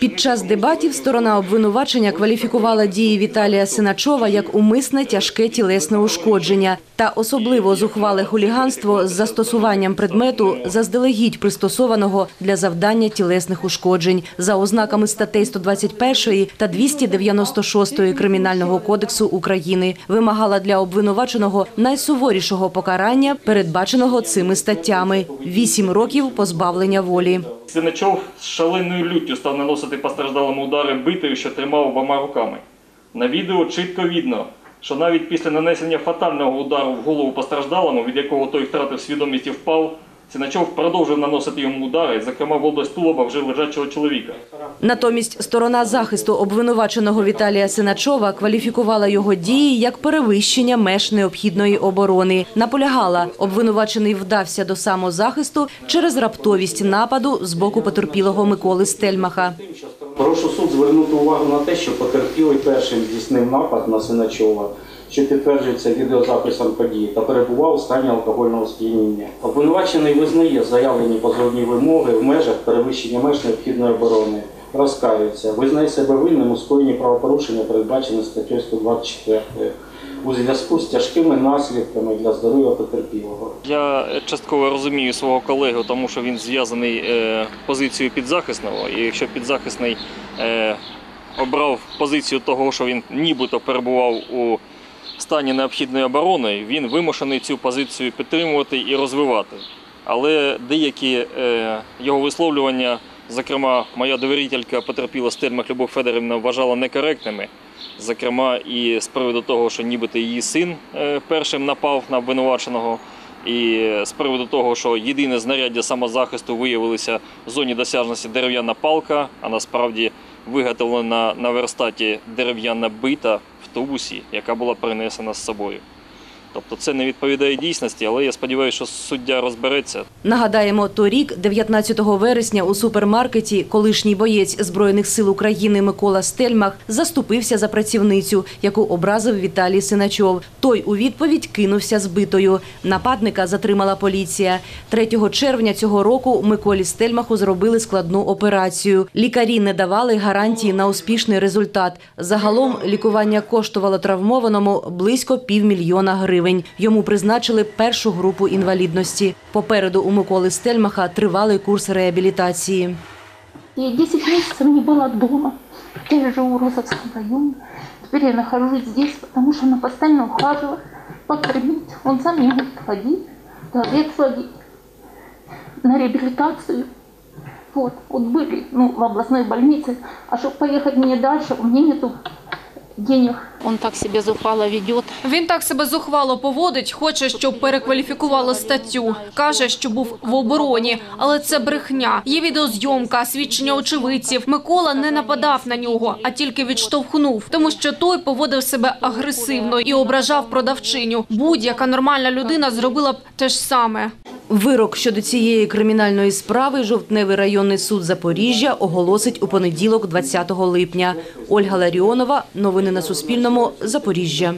Під час дебатів сторона обвинувачення кваліфікувала дії Віталія Синачова як умисне тяжке тілесне ушкодження та особливо зухвале хуліганство з застосуванням предмету заздалегідь пристосованого для завдання тілесних ушкоджень за ознаками статей 121 та 296 Кримінального кодексу України. Вимагала для обвинуваченого найсуворішого покарання, передбаченого цими статтями – 8 років позбавлення волі. Синичов з шаленою люттю став наносити постраждалому удари битою, що тримав обома руками. На відео чітко видно, що навіть після нанесення фатального удару в голову постраждалому, від якого той втратив свідомість і впав, Синачов продовжив наносити йому удари, зокрема в область тулуба вже лежачого чоловіка. Натомість сторона захисту обвинуваченого Віталія Синачова кваліфікувала його дії як перевищення меж необхідної оборони. Наполягала, обвинувачений вдався до самозахисту через раптовість нападу з боку потерпілого Миколи Стельмаха. Прошу суд звернути увагу на те, що потерпілий першим здійснив напад на Синачова, що підтверджується відеозаписом події, та перебував у стані алкогольного сп'яніння. Обвинувачений визнає заявлені позовні вимоги в межах перевищення меж необхідної оборони. Розкаюється, визнає себе винним у скоєнні правопорушення, передбачене статтею 124 у зв'язку з тяжкими наслідками для здоров'я потерпілого. Я частково розумію свого колегу, тому що він зв'язаний е, позицією підзахисного. І якщо підзахисний е, обрав позицію того, що він нібито перебував у стані необхідної оборони, він вимушений цю позицію підтримувати і розвивати. Але деякі е, його висловлювання, зокрема, моя довірителька потерпіла Стельмах Любов Федорівна, вважала некоректними. Зокрема, і з приводу того, що нібито її син е, першим напав на обвинуваченого, і з приводу того, що єдине знаряддя самозахисту виявилося в зоні досяжності дерев'яна палка, а насправді виготовлена на верстаті дерев'яна бита в тубусі, яка була принесена з собою. Тобто це не відповідає дійсності, але я сподіваюся, що суддя розбереться. Нагадаємо, торік, 19 вересня, у супермаркеті колишній боєць Збройних сил України Микола Стельмах заступився за працівницю, яку образив Віталій Синачов. Той у відповідь кинувся збитою. Нападника затримала поліція. 3 червня цього року Миколі Стельмаху зробили складну операцію. Лікарі не давали гарантії на успішний результат. Загалом лікування коштувало травмованому близько півмільйона гривень Йому призначили першу групу інвалідності. Попереду у Миколи Стельмаха тривалий курс реабілітації. Я 10 месяцев не была дома. Я живу в Розовском районе. Теперь я нахожусь здесь, потому что она постоянно ухаживала, покормить. Он сам не может ходить, в туалет сходить, на реабилитацию. Вот, вот были ну, в областной больнице. А чтобы поехать мне дальше, у меня нету денег. Он так себя зухвало ведет. Він так себе зухвало поводить, хоче, щоб перекваліфікували статтю. Каже, що був в обороні, але це брехня. Є відеозйомка, свідчення очевидців. Микола не нападав на нього, а тільки відштовхнув, тому що той поводив себе агресивно і ображав продавчиню. Будь-яка нормальна людина зробила б те ж саме. Вирок щодо цієї кримінальної справи Жовтневий районний суд Запоріжжя оголосить у понеділок, 20 липня. Ольга Ларіонова. Новини на Суспільному. Запоріжжя.